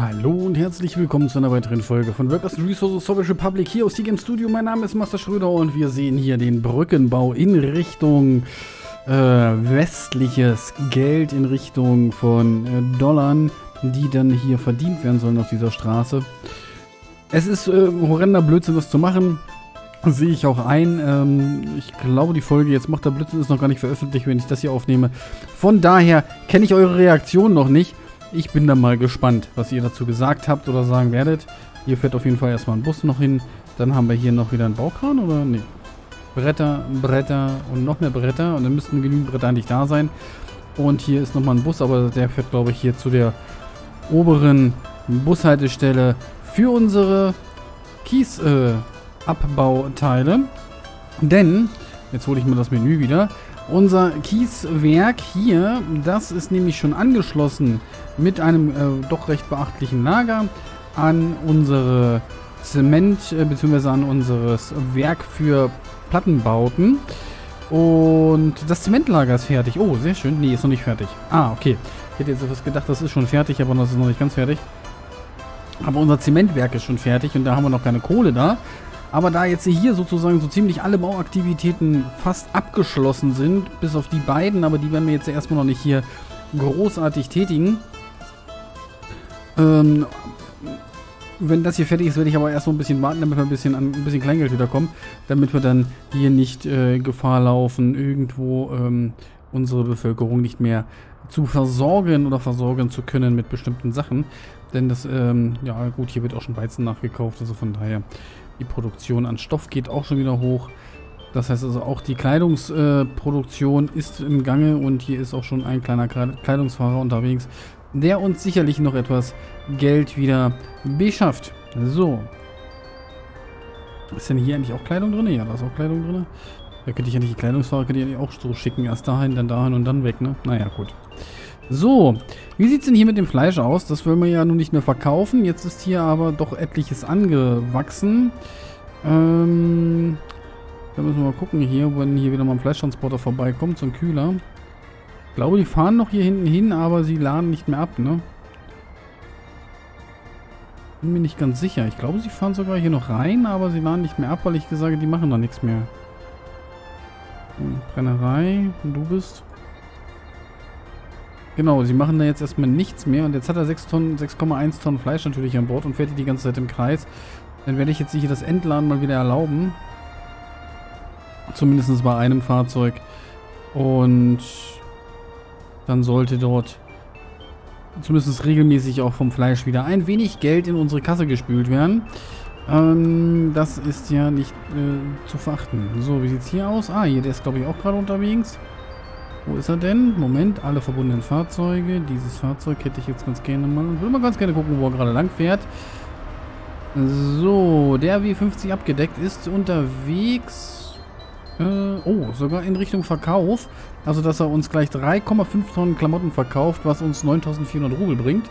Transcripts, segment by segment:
Hallo und herzlich willkommen zu einer weiteren Folge von Workers Resources Soviet Republic hier aus Siegen Studio. Mein Name ist Master Schröder und wir sehen hier den Brückenbau in Richtung äh, westliches Geld, in Richtung von äh, Dollar, die dann hier verdient werden sollen auf dieser Straße. Es ist äh, horrender Blödsinn, das zu machen. Sehe ich auch ein. Ähm, ich glaube, die Folge jetzt macht der Blödsinn ist noch gar nicht veröffentlicht, wenn ich das hier aufnehme. Von daher kenne ich eure Reaktion noch nicht. Ich bin da mal gespannt, was ihr dazu gesagt habt oder sagen werdet. Hier fährt auf jeden Fall erstmal ein Bus noch hin. Dann haben wir hier noch wieder einen Baukran oder? Nee. Bretter, Bretter und noch mehr Bretter. Und dann müssten genügend Bretter eigentlich da sein. Und hier ist nochmal ein Bus, aber der fährt, glaube ich, hier zu der oberen Bushaltestelle für unsere Kies-Abbauteile. Äh, Denn, jetzt hole ich mir das Menü wieder, unser Kieswerk hier, das ist nämlich schon angeschlossen mit einem äh, doch recht beachtlichen Lager an unsere Zement äh, bzw. an unseres Werk für Plattenbauten. Und das Zementlager ist fertig. Oh, sehr schön. Nee, ist noch nicht fertig. Ah, okay. Ich hätte jetzt etwas gedacht, das ist schon fertig, aber das ist noch nicht ganz fertig. Aber unser Zementwerk ist schon fertig und da haben wir noch keine Kohle da. Aber da jetzt hier sozusagen so ziemlich alle Bauaktivitäten fast abgeschlossen sind, bis auf die beiden, aber die werden wir jetzt erstmal noch nicht hier großartig tätigen. Ähm, wenn das hier fertig ist, werde ich aber erst noch ein bisschen warten, damit wir ein bisschen an ein bisschen Kleingeld wiederkommen, damit wir dann hier nicht äh, Gefahr laufen, irgendwo ähm, unsere Bevölkerung nicht mehr zu versorgen oder versorgen zu können mit bestimmten Sachen. Denn das, ähm, ja gut, hier wird auch schon Weizen nachgekauft, also von daher die Produktion an Stoff geht auch schon wieder hoch. Das heißt also auch die Kleidungsproduktion äh, ist im Gange und hier ist auch schon ein kleiner Kleidungsfahrer unterwegs, der uns sicherlich noch etwas Geld wieder beschafft. So. Ist denn hier eigentlich auch Kleidung drin? Ja, da ist auch Kleidung drin. Da könnte ich ja nicht die Kleidungsfahrer könnte ich auch so schicken. Erst dahin, dann dahin und dann weg, ne? Naja, gut. So, wie sieht es denn hier mit dem Fleisch aus? Das wollen wir ja nun nicht mehr verkaufen. Jetzt ist hier aber doch etliches angewachsen. Ähm, da müssen wir mal gucken hier, wenn hier wieder mal ein Fleischtransporter vorbeikommt, so ein Kühler. Ich glaube, die fahren noch hier hinten hin, aber sie laden nicht mehr ab, ne? Bin mir nicht ganz sicher. Ich glaube, sie fahren sogar hier noch rein, aber sie laden nicht mehr ab, weil ich gesagt habe, die machen da nichts mehr. Hm, Brennerei, du bist... Genau, sie machen da jetzt erstmal nichts mehr und jetzt hat er 6,1 Tonnen, 6,1 Tonnen Fleisch natürlich an Bord und fährt die ganze Zeit im Kreis. Dann werde ich jetzt hier das Entladen mal wieder erlauben. Zumindest bei einem Fahrzeug. Und dann sollte dort zumindest regelmäßig auch vom Fleisch wieder ein wenig Geld in unsere Kasse gespült werden. Ähm, das ist ja nicht äh, zu verachten. So, wie sieht es hier aus? Ah, hier, der ist glaube ich auch gerade unterwegs. Wo ist er denn? Moment, alle verbundenen Fahrzeuge. Dieses Fahrzeug hätte ich jetzt ganz gerne mal. Ich will mal ganz gerne gucken, wo er gerade lang fährt. So, der W50 abgedeckt ist unterwegs. Äh, oh, sogar in Richtung Verkauf. Also, dass er uns gleich 3,5 Tonnen Klamotten verkauft, was uns 9400 Rubel bringt.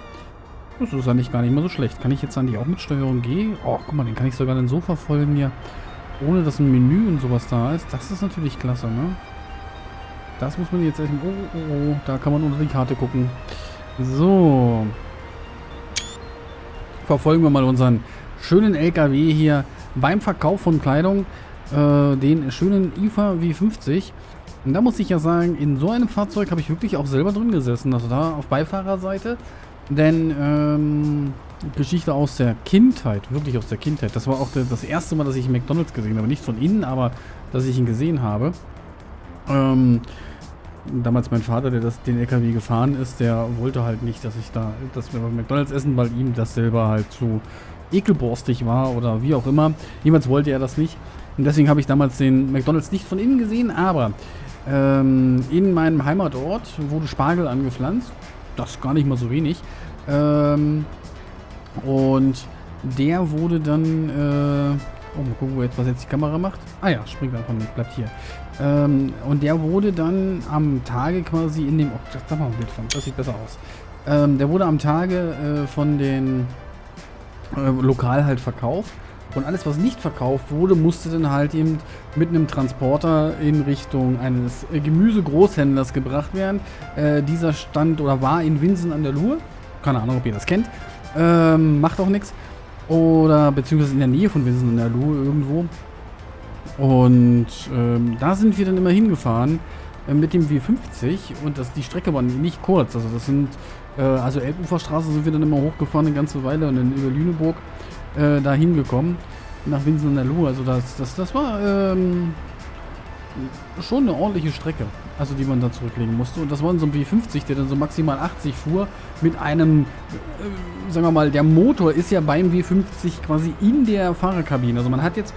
Das ist eigentlich gar nicht mal so schlecht. Kann ich jetzt eigentlich auch mit Steuerung G? Oh, guck mal, den kann ich sogar dann so verfolgen hier. Ohne dass ein Menü und sowas da ist. Das ist natürlich klasse, ne? Das muss man jetzt erstmal... Oh, oh, oh, da kann man unter die Karte gucken. So. Verfolgen wir mal unseren schönen LKW hier beim Verkauf von Kleidung. Äh, den schönen IFA V50. Und da muss ich ja sagen, in so einem Fahrzeug habe ich wirklich auch selber drin gesessen. Also da auf Beifahrerseite. Denn, ähm, Geschichte aus der Kindheit, wirklich aus der Kindheit. Das war auch das erste Mal, dass ich McDonalds gesehen habe. Nicht von innen, aber dass ich ihn gesehen habe. Ähm, damals mein Vater, der das, den LKW gefahren ist, der wollte halt nicht, dass ich da, dass wir bei McDonalds essen, weil ihm das selber halt zu ekelborstig war oder wie auch immer. Niemals wollte er das nicht. Und deswegen habe ich damals den McDonalds nicht von innen gesehen, aber ähm, in meinem Heimatort wurde Spargel angepflanzt. Das gar nicht mal so wenig. Ähm, und der wurde dann äh, Oh, mal gucken, wo jetzt, was jetzt die Kamera macht. Ah ja, springt einfach nicht, bleibt hier. Ähm, und der wurde dann am Tage quasi in dem... Oh, sag mal ein Bild von, das sieht besser aus. Ähm, der wurde am Tage äh, von den äh, lokal halt verkauft. Und alles, was nicht verkauft wurde, musste dann halt eben mit einem Transporter in Richtung eines äh, Gemüsegroßhändlers gebracht werden. Äh, dieser stand oder war in Winsen an der Luhr. Keine Ahnung, ob ihr das kennt. Ähm, macht auch nichts. Oder beziehungsweise in der Nähe von Vincent in der Lu irgendwo. Und ähm, da sind wir dann immer hingefahren äh, mit dem W50 und das, die Strecke war nicht kurz. Also das sind, äh, also Elbuferstraße sind wir dann immer hochgefahren eine ganze Weile und dann über Lüneburg äh, da hingekommen. Nach Vincent in der Lu. Also das, das, das war ähm, schon eine ordentliche Strecke, also die man da zurücklegen musste. Und das war so ein W50, der dann so maximal 80 fuhr mit einem, äh, sagen wir mal, der Motor ist ja beim W50 quasi in der Fahrerkabine. Also man hat jetzt,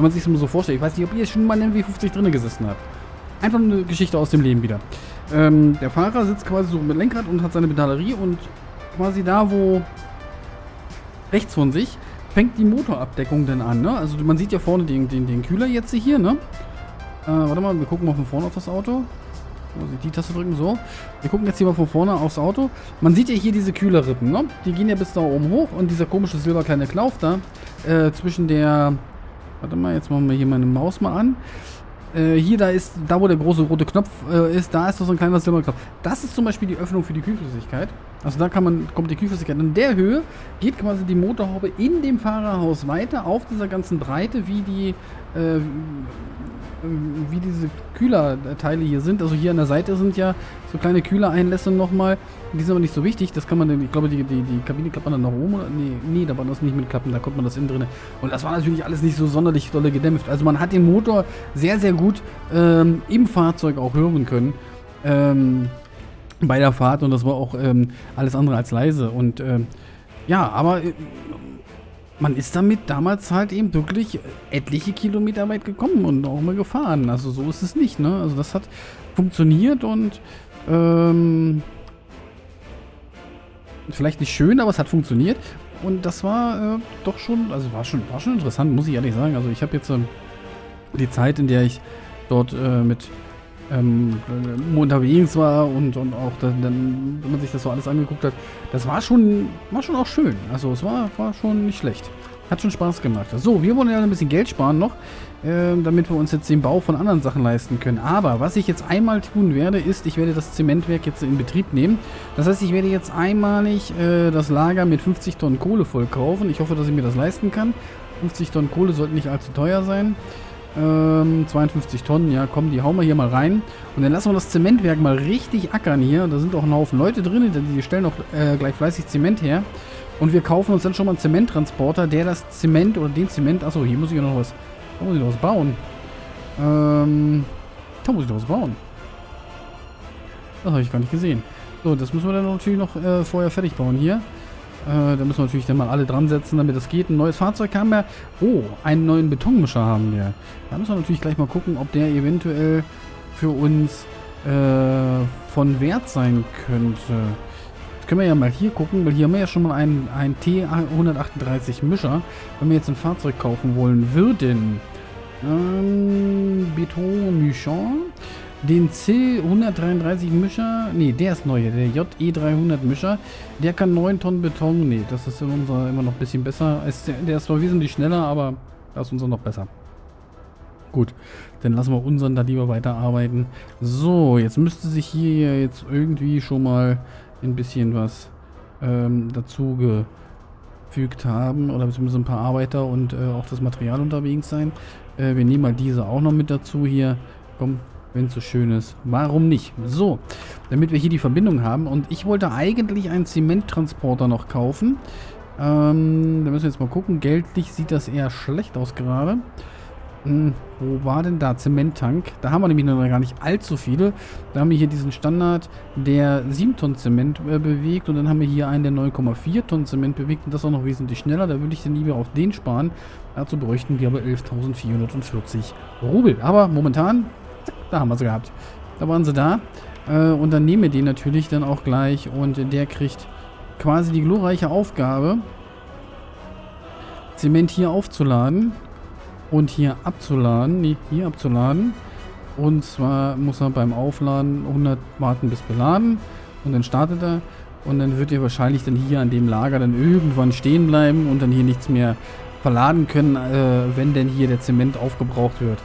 wenn man sich das mal so vorstellt, ich weiß nicht, ob ihr schon mal in einem W50 drin gesessen habt. Einfach eine Geschichte aus dem Leben wieder. Ähm, der Fahrer sitzt quasi so mit Lenkrad und hat seine Pedalerie und quasi da, wo rechts von sich fängt die Motorabdeckung dann an, ne? Also man sieht ja vorne den, den, den Kühler jetzt hier, ne? Äh, warte mal, wir gucken mal von vorne auf das Auto. Muss ich die Taste drücken, so. Wir gucken jetzt hier mal von vorne aufs Auto. Man sieht ja hier diese Kühlerrippen, ne? Die gehen ja bis da oben hoch und dieser komische silberkleine Klauf da äh, zwischen der... Warte mal, jetzt machen wir hier meine Maus mal an. Äh, hier, da ist, da wo der große rote Knopf äh, ist, da ist so ein kleiner Silberknopf. Das ist zum Beispiel die Öffnung für die Kühlflüssigkeit. Also da kann man, kommt die Kühlflüssigkeit. In der Höhe geht quasi die Motorhaube in dem Fahrerhaus weiter auf dieser ganzen Breite, wie die, äh, wie diese Kühlerteile hier sind. Also hier an der Seite sind ja so kleine Kühlereinlässe nochmal. Die sind aber nicht so wichtig. Das kann man ich glaube, die, die, die Kabine klappt man dann nach oben. Oder? Nee, nee, da war das nicht mit Klappen. Da kommt man das innen drin. Und das war natürlich alles nicht so sonderlich dolle gedämpft. Also man hat den Motor sehr, sehr gut ähm, im Fahrzeug auch hören können. Ähm, bei der Fahrt. Und das war auch ähm, alles andere als leise. Und ähm, ja, aber äh, man ist damit damals halt eben wirklich etliche Kilometer weit gekommen und auch mal gefahren. Also so ist es nicht, ne? Also das hat funktioniert und ähm, vielleicht nicht schön, aber es hat funktioniert. Und das war äh, doch schon, also war schon, war schon interessant, muss ich ehrlich sagen. Also ich habe jetzt ähm, die Zeit, in der ich dort äh, mit ähm, unterwegs war und, und auch dann, dann, wenn man sich das so alles angeguckt hat, das war schon, war schon auch schön. Also es war, war schon nicht schlecht. Hat schon Spaß gemacht. So, wir wollen ja ein bisschen Geld sparen noch, äh, damit wir uns jetzt den Bau von anderen Sachen leisten können. Aber was ich jetzt einmal tun werde, ist, ich werde das Zementwerk jetzt in Betrieb nehmen. Das heißt, ich werde jetzt einmalig äh, das Lager mit 50 Tonnen Kohle voll kaufen. Ich hoffe, dass ich mir das leisten kann. 50 Tonnen Kohle sollten nicht allzu teuer sein. Ähm, 52 Tonnen, ja komm, die hauen wir hier mal rein. Und dann lassen wir das Zementwerk mal richtig ackern hier. Da sind auch ein Haufen Leute drin, die stellen auch äh, gleich fleißig Zement her. Und wir kaufen uns dann schon mal einen Zementtransporter, der das Zement oder den Zement... Achso, hier muss ich ja noch was... Da muss ich noch was bauen. Ähm... Da muss ich noch was bauen. Das habe ich gar nicht gesehen. So, das müssen wir dann natürlich noch äh, vorher fertig bauen hier. Äh, da müssen wir natürlich dann mal alle dran setzen, damit das geht. Ein neues Fahrzeug haben wir. Oh, einen neuen Betonmischer haben wir. Da müssen wir natürlich gleich mal gucken, ob der eventuell für uns äh, von Wert sein könnte. Das können wir ja mal hier gucken, weil hier haben wir ja schon mal einen, einen T138 Mischer. Wenn wir jetzt ein Fahrzeug kaufen wollen würden. Ähm, Betonmischer. Den C133 Mischer, nee, der ist neu, der JE300 Mischer, der kann 9 Tonnen Beton, nee, das ist in unserer immer noch ein bisschen besser. der ist zwar wesentlich schneller, aber da ist unser noch besser. Gut, dann lassen wir unseren da lieber weiterarbeiten. So, jetzt müsste sich hier jetzt irgendwie schon mal ein bisschen was ähm, dazu gefügt haben. Oder beziehungsweise ein paar Arbeiter und äh, auch das Material unterwegs sein. Äh, wir nehmen mal diese auch noch mit dazu hier. Komm, wenn es so schön ist. Warum nicht? So, damit wir hier die Verbindung haben. Und ich wollte eigentlich einen Zementtransporter noch kaufen. Ähm, da müssen wir jetzt mal gucken. Geldlich sieht das eher schlecht aus gerade. Hm, wo war denn da? Zementtank. Da haben wir nämlich noch gar nicht allzu viele. Da haben wir hier diesen Standard, der 7 Tonnen Zement äh, bewegt. Und dann haben wir hier einen, der 9,4 Tonnen Zement bewegt. Und das auch noch wesentlich schneller. Da würde ich dann lieber auf den sparen. Dazu bräuchten wir aber 11.440 Rubel. Aber momentan da haben wir sie gehabt. Da waren sie da. Äh, und dann nehmen wir den natürlich dann auch gleich. Und der kriegt quasi die glorreiche Aufgabe, Zement hier aufzuladen. Und hier abzuladen. Nee, hier abzuladen. Und zwar muss er beim Aufladen 100 warten bis beladen. Und dann startet er. Und dann wird er wahrscheinlich dann hier an dem Lager dann irgendwann stehen bleiben und dann hier nichts mehr verladen können, äh, wenn denn hier der Zement aufgebraucht wird.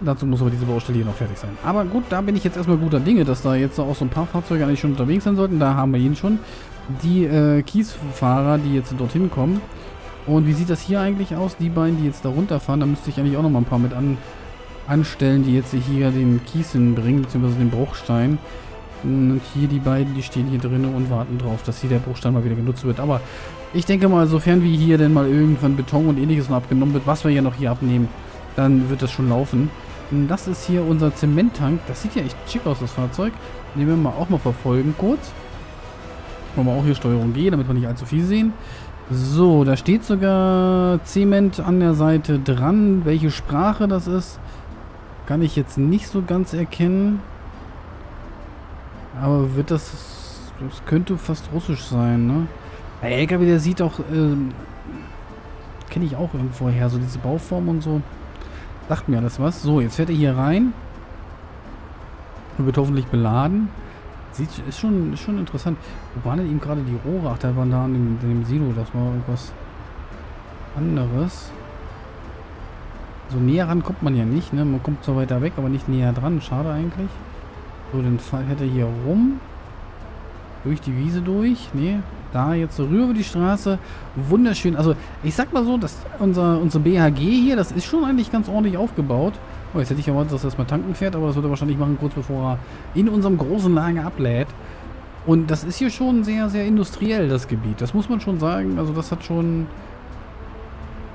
Dazu muss aber diese Baustelle hier noch fertig sein. Aber gut, da bin ich jetzt erstmal guter Dinge, dass da jetzt auch so ein paar Fahrzeuge eigentlich schon unterwegs sein sollten. Da haben wir ihn schon. die äh, Kiesfahrer, die jetzt dorthin kommen. Und wie sieht das hier eigentlich aus? Die beiden, die jetzt da runterfahren, da müsste ich eigentlich auch noch mal ein paar mit an, anstellen, die jetzt hier den Kies hinbringen, beziehungsweise den Bruchstein. Und hier die beiden, die stehen hier drinnen und warten drauf, dass hier der Bruchstein mal wieder genutzt wird. Aber ich denke mal, sofern wie hier denn mal irgendwann Beton und ähnliches noch abgenommen wird, was wir ja noch hier abnehmen, dann wird das schon laufen. Das ist hier unser Zementtank. Das sieht ja echt schick aus, das Fahrzeug. Nehmen wir mal auch mal verfolgen kurz. Wollen wir auch hier Steuerung G, damit wir nicht allzu viel sehen. So, da steht sogar Zement an der Seite dran. Welche Sprache das ist, kann ich jetzt nicht so ganz erkennen. Aber wird das... Das könnte fast russisch sein, ne? Der LKW, der sieht auch... Ähm, Kenne ich auch irgendwo her, so diese Bauform und so. Sagt mir alles was. So, jetzt fährt er hier rein. Und wird hoffentlich beladen. Sieht, ist schon, ist schon interessant. Wo waren denn eben gerade die Rohre? Ach, da waren da in dem, in dem Silo. Das war irgendwas anderes. So näher ran kommt man ja nicht, ne? Man kommt so weiter weg, aber nicht näher dran. Schade eigentlich. So, dann fährt er hier rum. Durch die Wiese durch. Nee, da jetzt so rüber über die Straße. Wunderschön. Also, ich sag mal so, dass unser, unser BHG hier, das ist schon eigentlich ganz ordentlich aufgebaut. Oh, jetzt hätte ich erwartet, dass er erstmal tanken fährt, aber das wird er wahrscheinlich machen, kurz bevor er in unserem großen Lager ablädt. Und das ist hier schon sehr, sehr industriell, das Gebiet. Das muss man schon sagen. Also, das hat schon...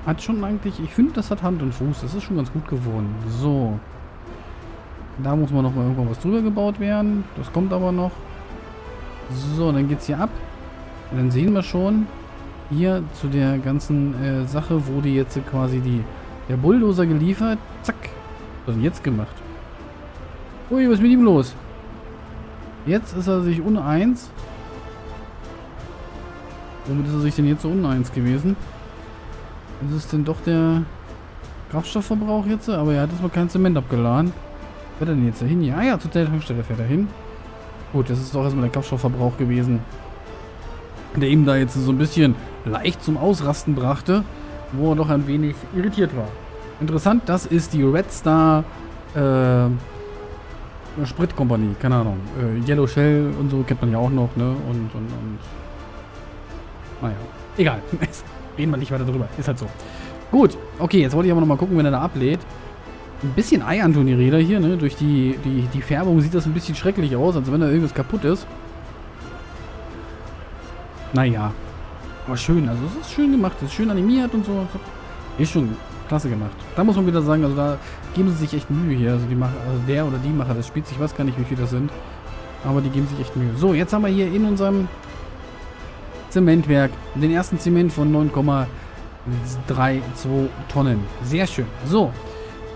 Hat schon eigentlich... Ich finde, das hat Hand und Fuß. Das ist schon ganz gut geworden. So. Da muss man nochmal irgendwo was drüber gebaut werden. Das kommt aber noch. So, dann geht's hier ab. Und dann sehen wir schon hier zu der ganzen äh, Sache wurde jetzt quasi die, der Bulldozer geliefert. Zack. Was ist jetzt gemacht? Ui, was ist mit ihm los? Jetzt ist er sich uneins. Womit ist er sich denn jetzt so uneins gewesen? Ist es denn doch der Kraftstoffverbrauch jetzt? Aber er hat jetzt mal kein Zement abgeladen. Fährt er denn jetzt dahin? Ja, ja, zur Tankstelle fährt er hin. Gut, das ist doch erstmal der Kraftstoffverbrauch gewesen der ihm da jetzt so ein bisschen leicht zum Ausrasten brachte, wo er doch ein wenig irritiert war. Interessant, das ist die Red Star äh, Spritkompanie, keine Ahnung. Äh, Yellow Shell und so kennt man ja auch noch, ne? Und, und, und. Naja, egal. Reden wir nicht weiter drüber. Ist halt so. Gut, okay, jetzt wollte ich aber nochmal gucken, wenn er da ablädt. Ein bisschen Ei an die Räder hier, ne? Durch die, die, die Färbung sieht das ein bisschen schrecklich aus, als wenn da irgendwas kaputt ist. Naja. Aber schön, also es ist schön gemacht, es ist schön animiert und so. Ist schon klasse gemacht. Da muss man wieder sagen, also da geben sie sich echt Mühe hier. Also, die Macher, also der oder die Macher des Spiels, ich weiß gar nicht, wie viele das sind. Aber die geben sich echt Mühe. So, jetzt haben wir hier in unserem Zementwerk den ersten Zement von 9,32 Tonnen. Sehr schön. So,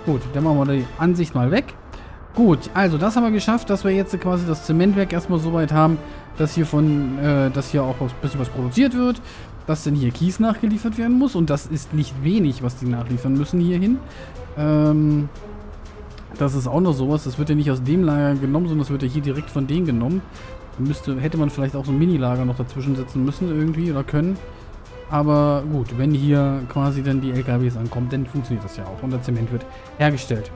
gut, dann machen wir die Ansicht mal weg. Gut, also das haben wir geschafft, dass wir jetzt quasi das Zementwerk erstmal so weit haben, dass hier von, äh, dass hier auch ein bisschen was produziert wird, dass denn hier Kies nachgeliefert werden muss und das ist nicht wenig, was die nachliefern müssen hierhin. Ähm, das ist auch noch sowas, das wird ja nicht aus dem Lager genommen, sondern das wird ja hier direkt von denen genommen. Müsste, hätte man vielleicht auch so ein Mini-Lager noch dazwischen setzen müssen irgendwie oder können. Aber gut, wenn hier quasi dann die LKWs ankommen, dann funktioniert das ja auch und der Zement wird hergestellt.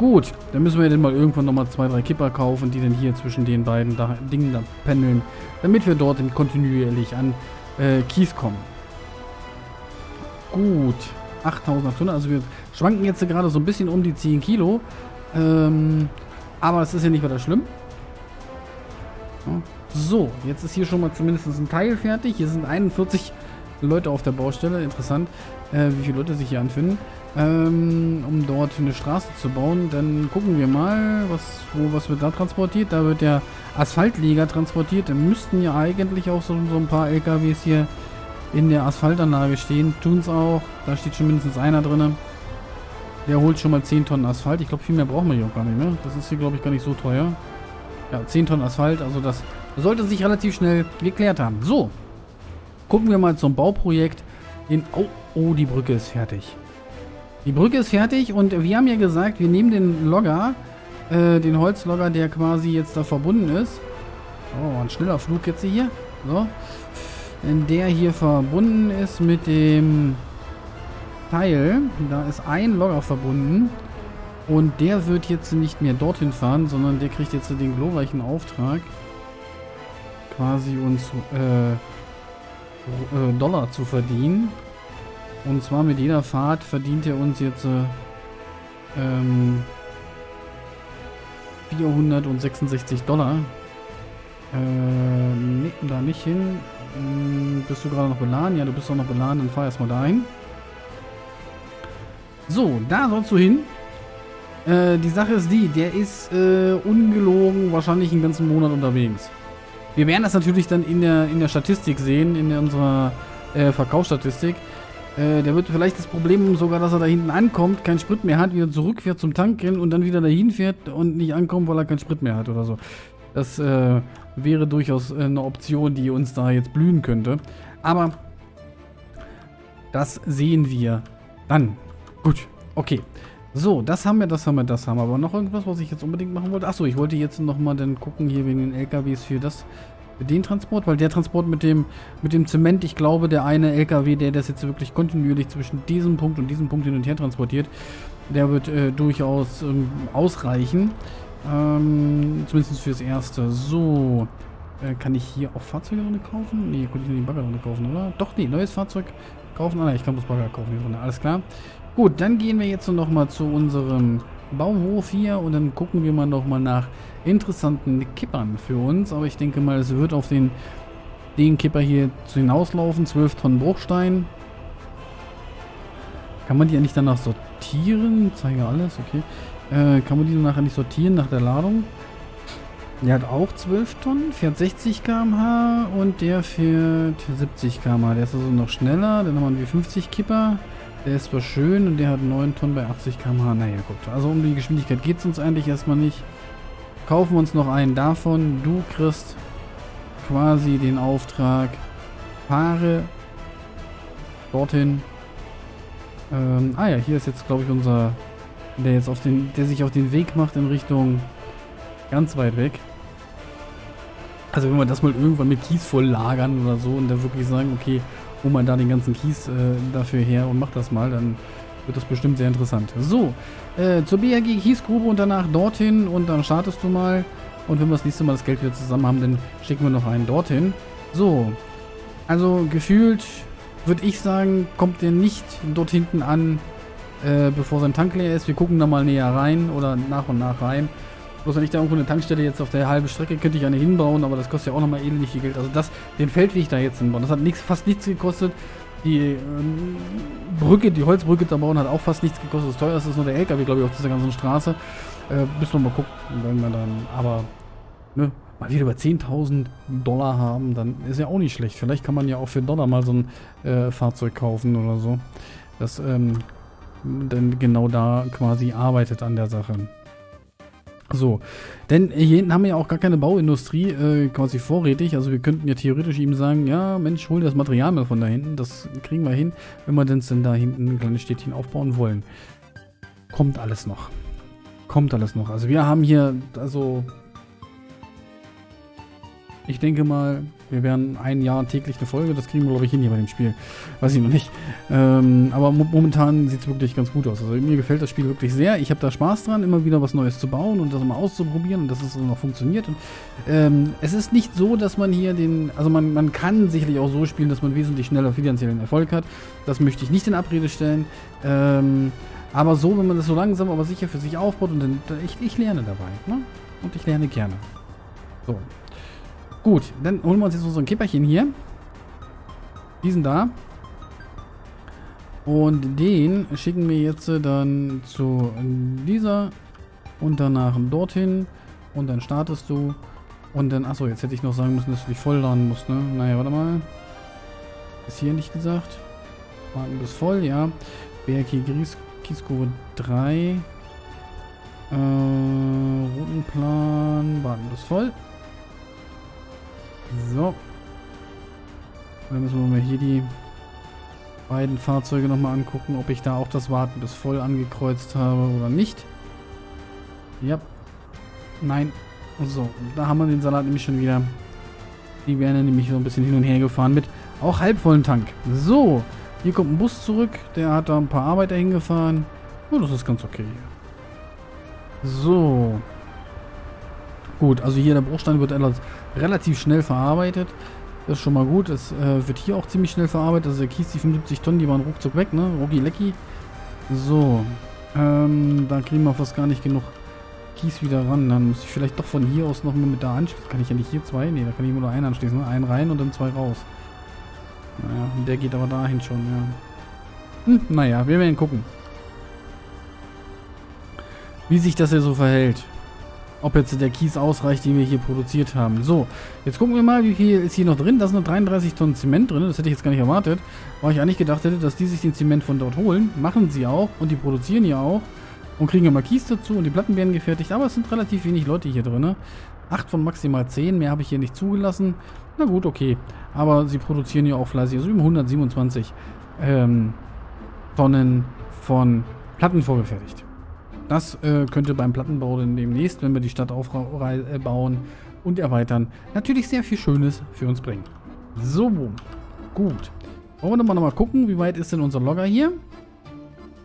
Gut, dann müssen wir dann mal irgendwann nochmal zwei, drei Kipper kaufen, die dann hier zwischen den beiden da, Dingen da pendeln, damit wir dort kontinuierlich an äh, Kies kommen. Gut, 8800, also wir schwanken jetzt gerade so ein bisschen um die 10 Kilo, ähm, aber es ist ja nicht weiter schlimm. So, jetzt ist hier schon mal zumindest ein Teil fertig. Hier sind 41 Leute auf der Baustelle. Interessant, äh, wie viele Leute sich hier anfinden ähm, um dort eine Straße zu bauen. Dann gucken wir mal, was, wo, was wird da transportiert. Da wird der Asphaltleger transportiert. Da müssten ja eigentlich auch so, so ein paar LKWs hier in der Asphaltanlage stehen. Tun es auch. Da steht schon mindestens einer drin. Der holt schon mal 10 Tonnen Asphalt. Ich glaube, viel mehr brauchen wir hier auch gar nicht mehr. Das ist hier, glaube ich, gar nicht so teuer. Ja, 10 Tonnen Asphalt. Also das sollte sich relativ schnell geklärt haben. So. Gucken wir mal zum Bauprojekt in... Oh, oh, die Brücke ist fertig. Die Brücke ist fertig und wir haben ja gesagt, wir nehmen den Logger, äh, den Holzlogger, der quasi jetzt da verbunden ist. Oh, ein schneller Flug jetzt hier. So. Wenn der hier verbunden ist mit dem Teil, da ist ein Logger verbunden. Und der wird jetzt nicht mehr dorthin fahren, sondern der kriegt jetzt den glorreichen Auftrag, quasi uns äh, äh, Dollar zu verdienen. Und zwar mit jeder Fahrt verdient er uns jetzt äh, ähm, 466 Dollar. Äh, nee, da nicht hin. Hm, bist du gerade noch beladen? Ja, du bist auch noch beladen. Dann fahr erstmal dahin. So, da sollst du hin. Äh, die Sache ist die, der ist äh, ungelogen wahrscheinlich einen ganzen Monat unterwegs. Wir werden das natürlich dann in der, in der Statistik sehen, in unserer äh, Verkaufsstatistik. Äh, der wird vielleicht das Problem sogar, dass er da hinten ankommt, keinen Sprit mehr hat, wieder zurückfährt zum Tanken und dann wieder dahin fährt und nicht ankommt, weil er keinen Sprit mehr hat oder so. Das äh, wäre durchaus äh, eine Option, die uns da jetzt blühen könnte. Aber das sehen wir dann. Gut, okay. So, das haben wir, das haben wir, das haben wir. Aber noch irgendwas, was ich jetzt unbedingt machen wollte? Achso, ich wollte jetzt nochmal dann gucken hier wegen den LKWs für das, den Transport, weil der Transport mit dem, mit dem Zement, ich glaube, der eine LKW, der das jetzt wirklich kontinuierlich zwischen diesem Punkt und diesem Punkt hin und her transportiert, der wird äh, durchaus ähm, ausreichen. Ähm, zumindest fürs Erste. So, äh, kann ich hier auch Fahrzeuge drin kaufen? Nee, konnte ich nur die Bagger drin kaufen, oder? Doch, nee, neues Fahrzeug kaufen. Ah, nein, ich kann bloß Bagger kaufen hier drin. Alles klar. Gut, dann gehen wir jetzt nochmal zu unserem Bauhof hier und dann gucken wir mal nochmal nach interessanten Kippern für uns. Aber ich denke mal, es wird auf den, den Kipper hier zu hinauslaufen. 12 Tonnen Bruchstein. Kann man die eigentlich danach sortieren? Zeige alles, okay. Äh, kann man die nachher nicht sortieren nach der Ladung? Der hat auch 12 Tonnen, fährt 60 km/h und der fährt 70 km/h. Der ist also noch schneller. Dann haben wir 50 Kipper. Der ist zwar schön und der hat 9 Tonnen bei 80 km/h. Naja, gut. Also um die Geschwindigkeit geht es uns eigentlich erstmal nicht. Kaufen uns noch einen davon. Du kriegst quasi den Auftrag. Fahre dorthin. Ähm, ah ja, hier ist jetzt, glaube ich, unser... Der jetzt auf den... Der sich auf den Weg macht in Richtung... Ganz weit weg. Also wenn wir das mal irgendwann mit Kies voll lagern oder so und da wirklich sagen, okay, hol mal da den ganzen Kies äh, dafür her und mach das mal, dann wird das bestimmt sehr interessant. So, äh, zur BRG Kiesgrube und danach dorthin und dann startest du mal. Und wenn wir das nächste Mal das Geld wieder zusammen haben, dann schicken wir noch einen dorthin. So, also gefühlt würde ich sagen, kommt der nicht dort hinten an, äh, bevor sein Tank leer ist. Wir gucken da mal näher rein oder nach und nach rein. Bloß wenn ich da irgendwo eine Tankstelle jetzt auf der halben Strecke, könnte ich eine hinbauen, aber das kostet ja auch nochmal ähnlich viel Geld. Also das, den Feldweg da jetzt hinbauen, das hat nichts, fast nichts gekostet. Die ähm, Brücke, die Holzbrücke da bauen, hat auch fast nichts gekostet. Das teuerste ist nur der LKW, glaube ich, auf dieser ganzen Straße. Äh, müssen wir mal gucken, wenn wir dann, aber, ne, mal wieder über 10.000 Dollar haben, dann ist ja auch nicht schlecht. Vielleicht kann man ja auch für Dollar mal so ein äh, Fahrzeug kaufen oder so. Das, ähm, dann genau da quasi arbeitet an der Sache. So, denn hier hinten haben wir ja auch gar keine Bauindustrie äh, quasi vorrätig. Also wir könnten ja theoretisch ihm sagen, ja Mensch, hol das Material mal von da hinten. Das kriegen wir hin, wenn wir denn da hinten ein kleines Städtchen aufbauen wollen. Kommt alles noch. Kommt alles noch. Also wir haben hier, also ich denke mal, wir werden ein Jahr täglich eine Folge. Das kriegen wir, glaube ich, hin hier bei dem Spiel. Weiß ich noch nicht. Ähm, aber mo momentan sieht es wirklich ganz gut aus. Also mir gefällt das Spiel wirklich sehr. Ich habe da Spaß dran, immer wieder was Neues zu bauen und das mal auszuprobieren und dass es noch funktioniert. Und, ähm, es ist nicht so, dass man hier den... Also man, man kann sicherlich auch so spielen, dass man wesentlich schneller finanziellen Erfolg hat. Das möchte ich nicht in Abrede stellen. Ähm, aber so, wenn man das so langsam, aber sicher für sich aufbaut und dann... Ich, ich lerne dabei. Ne? Und ich lerne gerne. So, Gut, dann holen wir uns jetzt ein Kipperchen hier. Diesen da. Und den schicken wir jetzt dann zu dieser und danach dorthin. Und dann startest du. Und dann, achso, jetzt hätte ich noch sagen müssen, dass du dich voll laden musst, ne? Naja, warte mal. Ist hier nicht gesagt. Warten bis voll, ja. BRK Kieskurve 3. Äh, Routenplan, warten bis voll. So. Dann müssen wir mal hier die beiden Fahrzeuge nochmal angucken, ob ich da auch das Warten bis voll angekreuzt habe oder nicht. Ja. Nein. So, da haben wir den Salat nämlich schon wieder. Die werden nämlich so ein bisschen hin und her gefahren mit auch halbvollen Tank. So, hier kommt ein Bus zurück. Der hat da ein paar Arbeiter hingefahren. Oh, das ist ganz okay. So. Gut, also hier der Bruchstein wird relativ schnell verarbeitet. Das ist schon mal gut. Es äh, wird hier auch ziemlich schnell verarbeitet. Also der Kies, die 75 Tonnen, die waren ruckzuck weg, ne? Rucki Lecki. So. Ähm, da kriegen wir fast gar nicht genug Kies wieder ran. Dann muss ich vielleicht doch von hier aus nochmal mit da anschließen. Kann ich ja nicht hier zwei? Ne, da kann ich nur einen anschließen. Ne? Einen rein und dann zwei raus. Naja, der geht aber dahin schon, ja. Hm, naja, wir werden gucken. Wie sich das hier so verhält. Ob jetzt der Kies ausreicht, den wir hier produziert haben. So, jetzt gucken wir mal, wie viel ist hier noch drin. Da sind noch 33 Tonnen Zement drin. Das hätte ich jetzt gar nicht erwartet. Weil ich eigentlich gedacht hätte, dass die sich den Zement von dort holen. Machen sie auch. Und die produzieren ja auch. Und kriegen ja mal Kies dazu. Und die Platten werden gefertigt. Aber es sind relativ wenig Leute hier drin. 8 von maximal 10. Mehr habe ich hier nicht zugelassen. Na gut, okay. Aber sie produzieren ja auch fleißig. Also über 127 ähm, Tonnen von Platten vorgefertigt. Das äh, könnte beim Plattenbau dann demnächst, wenn wir die Stadt aufbauen und erweitern, natürlich sehr viel Schönes für uns bringen. So, gut. Wollen wir doch mal gucken, wie weit ist denn unser Logger hier?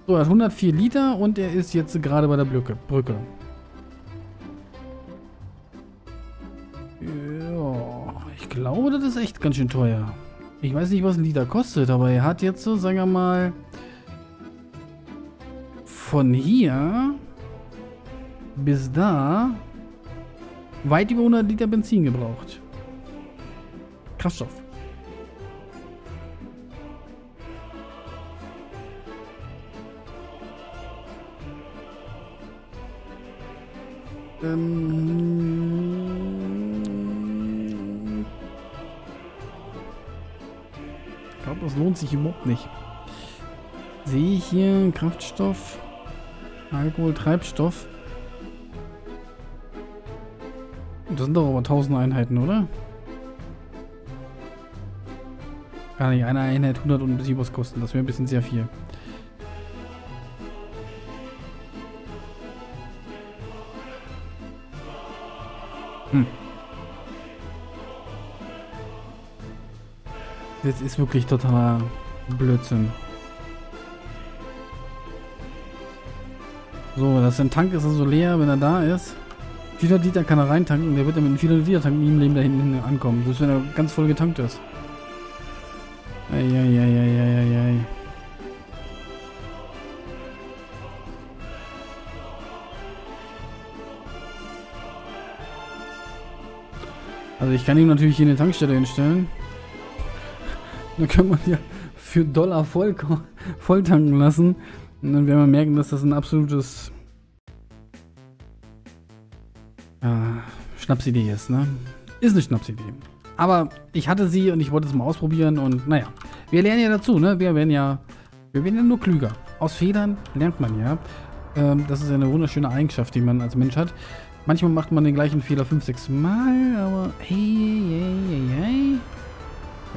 So, er hat 104 Liter und er ist jetzt gerade bei der Brücke. Brücke. Ja, ich glaube, das ist echt ganz schön teuer. Ich weiß nicht, was ein Liter kostet, aber er hat jetzt so, sagen wir mal, von hier bis da weit über 100 Liter Benzin gebraucht. Kraftstoff. Ähm ich glaube, das lohnt sich überhaupt nicht. Sehe ich hier Kraftstoff? Alkohol, Treibstoff. Das sind doch aber 1000 Einheiten, oder? Gar nicht, eine Einheit 100 und ein bisschen was kosten. Das wäre ein bisschen sehr viel. Hm. Das ist wirklich totaler Blödsinn. So, das ein Tank ist also leer, wenn er da ist. 400 Liter kann er reintanken, der wird dann mit einem 400 Liter Tank nie im Leben da hinten ankommen. Selbst wenn er ganz voll getankt ist. Eieieiei. Also ich kann ihm natürlich hier eine Tankstelle hinstellen. Dann kann man ja für Dollar voll, voll tanken lassen. Und dann werden wir merken, dass das ein absolutes ja, Schnapsidee ist, ne? Ist eine Schnapsidee. Aber ich hatte sie und ich wollte es mal ausprobieren und naja, wir lernen ja dazu, ne? Wir werden ja, wir werden ja nur klüger. Aus Fehlern lernt man ja. Ähm, das ist ja eine wunderschöne Eigenschaft, die man als Mensch hat. Manchmal macht man den gleichen Fehler 5, 6 Mal, aber hey, hey, hey, hey.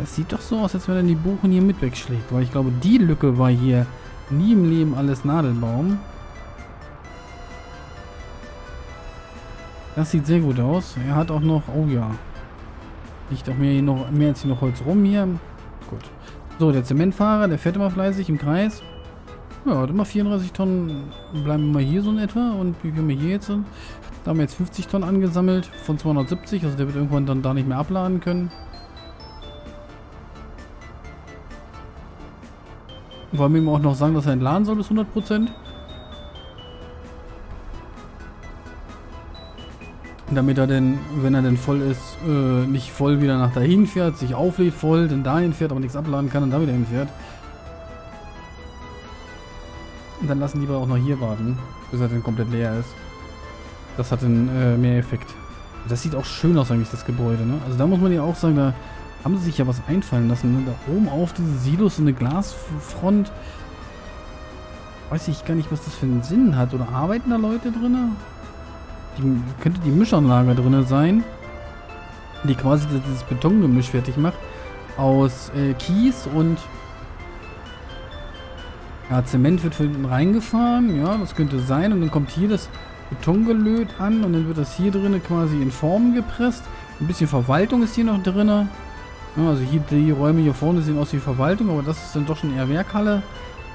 Es sieht doch so aus, als wenn er die Buchen hier mit wegschlägt. Weil ich glaube, die Lücke war hier Nie im Leben alles Nadelbaum. Das sieht sehr gut aus. Er hat auch noch... Oh ja. Liegt auch mehr, noch, mehr als noch Holz rum hier. Gut. So, der Zementfahrer, der fährt immer fleißig im Kreis. Ja, hat immer 34 Tonnen. Bleiben wir mal hier so in etwa. Und wie viel wir hier jetzt sind. Da haben wir jetzt 50 Tonnen angesammelt von 270. Also der wird irgendwann dann da nicht mehr abladen können. Wollen wir ihm auch noch sagen, dass er entladen soll bis 100%? Damit er denn, wenn er denn voll ist, äh, nicht voll wieder nach dahin fährt, sich auflädt voll, dann dahin fährt, aber nichts abladen kann und da wieder hinfährt. Und dann lassen die auch noch hier warten, bis er dann komplett leer ist. Das hat dann äh, mehr Effekt. Das sieht auch schön aus eigentlich, das Gebäude, ne? Also da muss man ja auch sagen, da haben sie sich ja was einfallen lassen. Ne? Da oben auf diese Silos so eine Glasfront. Weiß ich gar nicht, was das für einen Sinn hat. Oder arbeiten da Leute drin? Die, könnte die Mischanlage drin sein, die quasi dieses Betongemisch fertig macht. Aus äh, Kies und ja, Zement wird hinten reingefahren. Ja, das könnte sein. Und dann kommt hier das Betongelöt an und dann wird das hier drinnen quasi in Form gepresst. Ein bisschen Verwaltung ist hier noch drin. Also hier die Räume hier vorne sehen aus wie Verwaltung, aber das ist dann doch schon eher Werkhalle.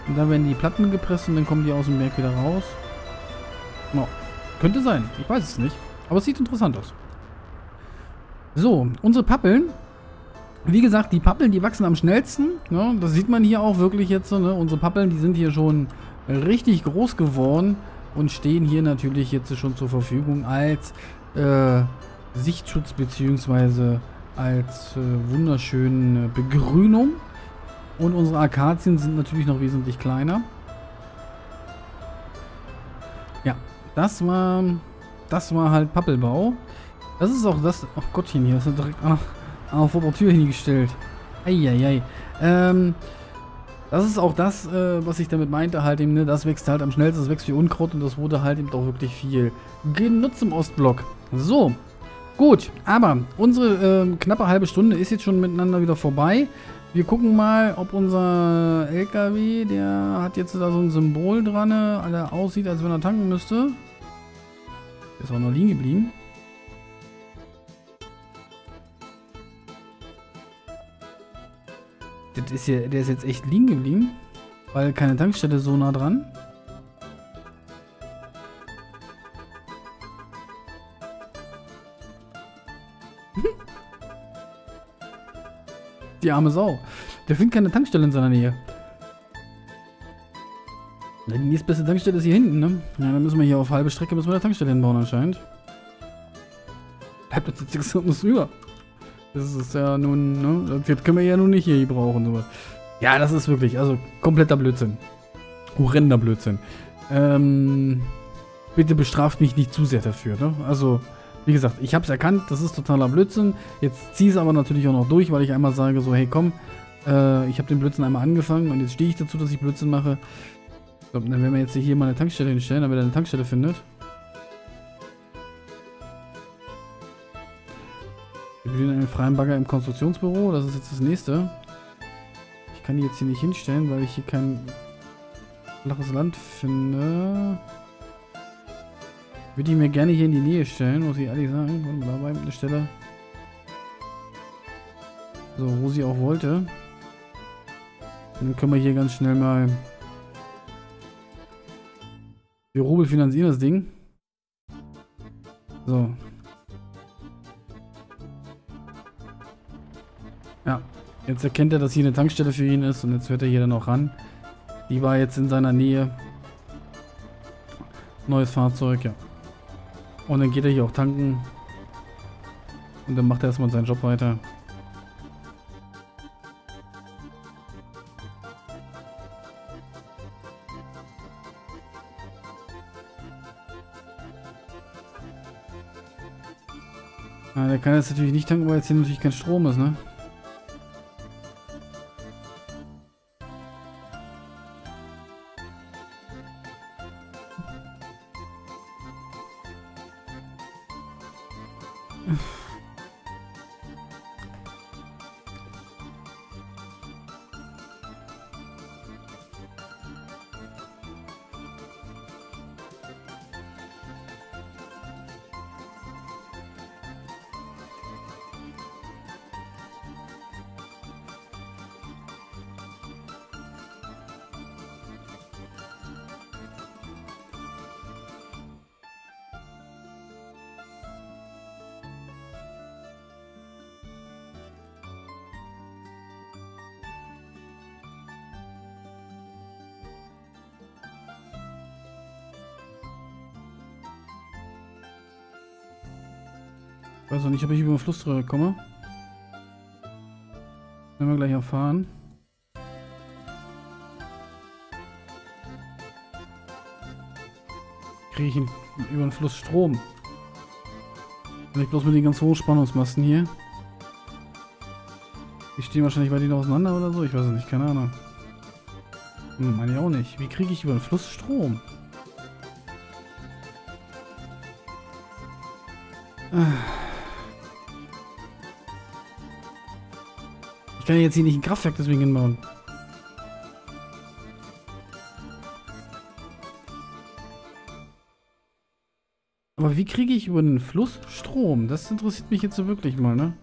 Und da werden die Platten gepresst und dann kommen die aus dem Werk wieder raus. Ja, könnte sein. Ich weiß es nicht. Aber es sieht interessant aus. So, unsere Pappeln. Wie gesagt, die Pappeln, die wachsen am schnellsten. Ne? Das sieht man hier auch wirklich jetzt. Ne? Unsere Pappeln, die sind hier schon richtig groß geworden und stehen hier natürlich jetzt schon zur Verfügung als äh, Sichtschutz bzw. als äh, wunderschöne Begrünung. Und unsere Akazien sind natürlich noch wesentlich kleiner. Ja, das war, das war halt Pappelbau. Das ist auch das... Ach Gottchen, hier ist er direkt ah, vor der Tür hingestellt. Eieiei. Ähm, das ist auch das, äh, was ich damit meinte, halt eben, ne, das wächst halt am schnellsten, das wächst wie Unkraut und das wurde halt eben doch wirklich viel genutzt im Ostblock. So, gut, aber unsere äh, knappe halbe Stunde ist jetzt schon miteinander wieder vorbei. Wir gucken mal, ob unser LKW, der hat jetzt da so ein Symbol dran, der aussieht, als wenn er tanken müsste. Der ist auch noch liegen geblieben. Das ist ja, der ist jetzt echt liegen geblieben, weil keine Tankstelle so nah dran. Die arme Sau. Der findet keine Tankstelle in seiner Nähe. Die nächstbeste Tankstelle ist hier hinten, ne? Ja, dann müssen wir hier auf halbe Strecke müssen wir eine Tankstelle hinbauen anscheinend. Bleibt uns jetzt nichts anderes über. Das ist ja nun, ne? Das können wir ja nun nicht hier brauchen. So. Ja, das ist wirklich, also kompletter Blödsinn. Horrender Blödsinn. Ähm, bitte bestraft mich nicht zu sehr dafür, ne? Also, wie gesagt, ich habe es erkannt, das ist totaler Blödsinn. Jetzt ziehe ich es aber natürlich auch noch durch, weil ich einmal sage so, hey komm, äh, ich habe den Blödsinn einmal angefangen und jetzt stehe ich dazu, dass ich Blödsinn mache. So, dann werden wir jetzt hier mal eine Tankstelle hinstellen, damit er eine Tankstelle findet. Wir befinden einen freien Bagger im Konstruktionsbüro, das ist jetzt das nächste. Ich kann die jetzt hier nicht hinstellen, weil ich hier kein flaches Land finde. Würde ich mir gerne hier in die Nähe stellen, muss ich ehrlich sagen. Warte mal, dabei eine Stelle. So, wo sie auch wollte. Dann können wir hier ganz schnell mal... Wir Rubel finanzieren das Ding. So. Ja, jetzt erkennt er, dass hier eine Tankstelle für ihn ist und jetzt fährt er hier dann auch ran. Die war jetzt in seiner Nähe. Neues Fahrzeug, ja. Und dann geht er hier auch tanken. Und dann macht er erstmal seinen Job weiter. Ah, der kann jetzt natürlich nicht tanken, weil jetzt hier natürlich kein Strom ist, ne? Noch nicht, ob ich über den Fluss komme. Werden wir gleich erfahren. Kriege ich über den Fluss Strom. Vielleicht bloß mit den ganz hohen Spannungsmasten hier. Die stehen wahrscheinlich bei denen auseinander oder so. Ich weiß es nicht, keine Ahnung. Hm, meine ich auch nicht. Wie kriege ich über den Fluss Strom? Ah. Kann jetzt hier nicht ein Kraftwerk deswegen hinbauen. Aber wie kriege ich über den Fluss Strom? Das interessiert mich jetzt so wirklich mal, ne?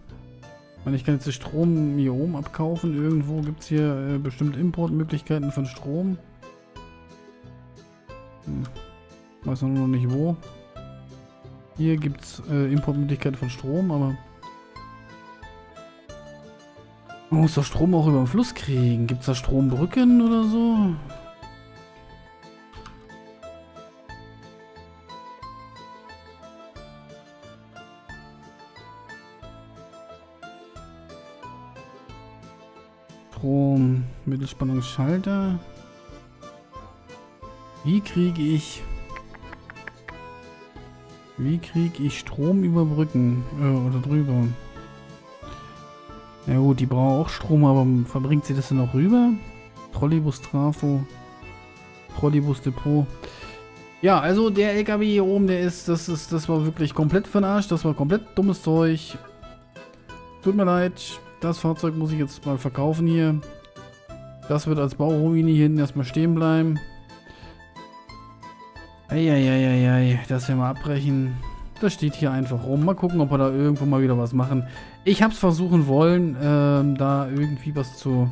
Ich meine, ich kann jetzt den Strom hier oben abkaufen. Irgendwo gibt es hier äh, bestimmt Importmöglichkeiten von Strom. Hm. Weiß noch nicht wo. Hier gibt es äh, Importmöglichkeiten von Strom, aber... Man muss doch Strom auch über den Fluss kriegen. Gibt es da Strombrücken oder so? Strom, Mittelspannungsschalter. Wie kriege ich... Wie kriege ich Strom über Brücken? Äh, oder drüber? Ja gut, die brauchen auch Strom, aber verbringt sie das denn noch rüber? Trolleybus Trafo. Trolleybus Depot. Ja, also der LKW hier oben, der ist, das ist, das war wirklich komplett für den Arsch. Das war komplett dummes Zeug. Tut mir leid. Das Fahrzeug muss ich jetzt mal verkaufen hier. Das wird als Bauruine hier hinten erstmal stehen bleiben. Eieieiei, das wir mal abbrechen. Das steht hier einfach rum. Mal gucken, ob wir da irgendwo mal wieder was machen. Ich habe es versuchen wollen, ähm, da irgendwie was zu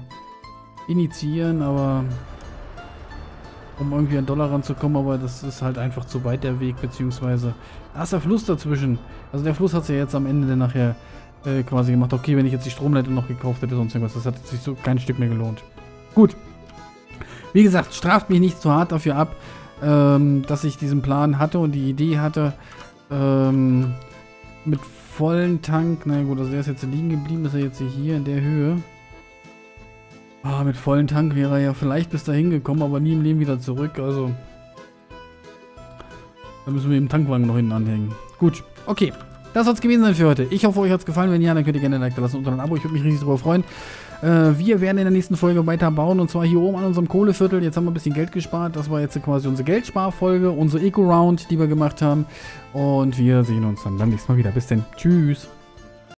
initiieren, aber um irgendwie an Dollar ranzukommen, aber das ist halt einfach zu weit der Weg, beziehungsweise da ist der Fluss dazwischen. Also der Fluss hat sich ja jetzt am Ende dann nachher äh, quasi gemacht, okay, wenn ich jetzt die Stromleitung noch gekauft hätte, sonst irgendwas, das hat sich so kein Stück mehr gelohnt. Gut. Wie gesagt, straft mich nicht zu hart dafür ab, ähm, dass ich diesen Plan hatte und die Idee hatte, ähm, mit vollen Tank, na gut, also der ist jetzt liegen geblieben, ist er jetzt hier in der Höhe. Ah, mit vollen Tank wäre er ja vielleicht bis dahin gekommen, aber nie im Leben wieder zurück, also... Da müssen wir eben Tankwagen noch hinten anhängen. Gut, okay. Das soll es gewesen sein für heute. Ich hoffe, euch hat es gefallen. Wenn ja, dann könnt ihr gerne ein Like da lassen und ein Abo. Ich würde mich riesig darüber freuen. Äh, wir werden in der nächsten Folge weiter bauen und zwar hier oben an unserem Kohleviertel. Jetzt haben wir ein bisschen Geld gespart. Das war jetzt quasi unsere Geldsparfolge, unsere Eco-Round, die wir gemacht haben. Und wir sehen uns dann beim nächsten Mal wieder. Bis dann. Tschüss.